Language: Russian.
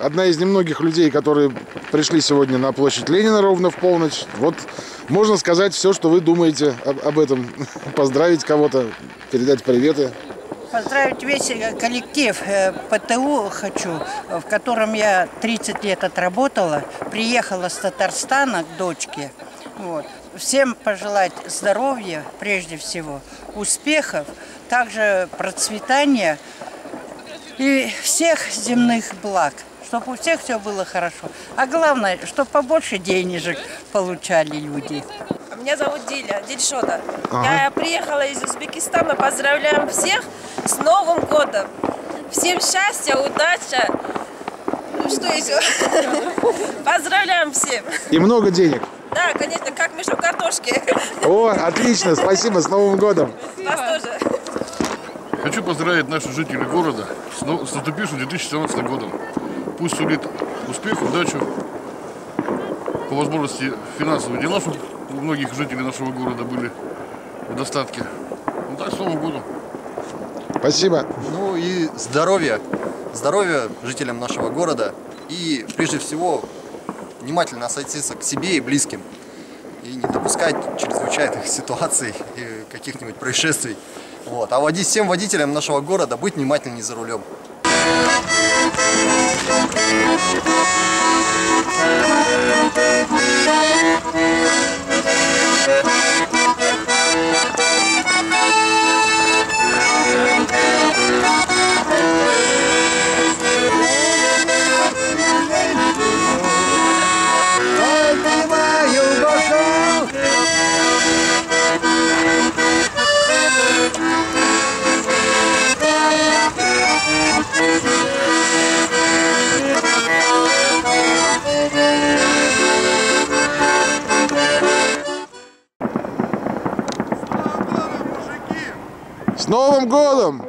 одна из немногих людей, которые пришли сегодня на площадь Ленина ровно в полночь. Вот можно сказать все, что вы думаете об, об этом. Поздравить кого-то, передать приветы. Поздравить весь э, коллектив э, ПТУ хочу, в котором я 30 лет отработала. Приехала с Татарстана к дочке. Вот. Всем пожелать здоровья, прежде всего, успехов, также процветания и всех земных благ, чтобы у всех все было хорошо. А главное, чтобы побольше денежек получали люди. Меня зовут Диля, Дильшода. Ага. Я приехала из Узбекистана. Поздравляем всех с Новым годом. Всем счастья, удачи. Ну, что еще? Поздравляем всем. И много денег. Да, конечно, как мешок картошки. О, отлично, спасибо, с Новым годом. Вас тоже. Хочу поздравить наших жителей города с, но, с наступившим 2014 годом. Пусть сулит успех, удачу, по возможности финансовые дела, чтобы у многих жителей нашего города были в достатке. Ну так, с Новым годом. Спасибо. Ну и здоровья. Здоровья жителям нашего города. И прежде всего внимательно относиться к себе и близким. И не допускать чрезвычайных ситуаций и каких-нибудь происшествий. Вот. А водить всем водителям нашего города быть внимательнее за рулем. С Новым годом!